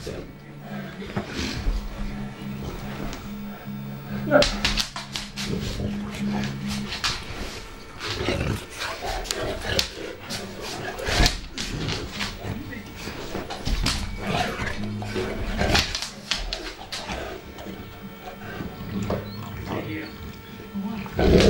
So. Yeah. Yeah.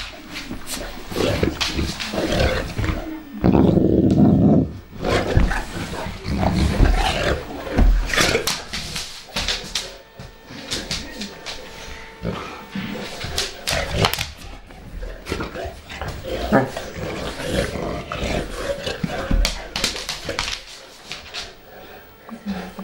Mm-hmm.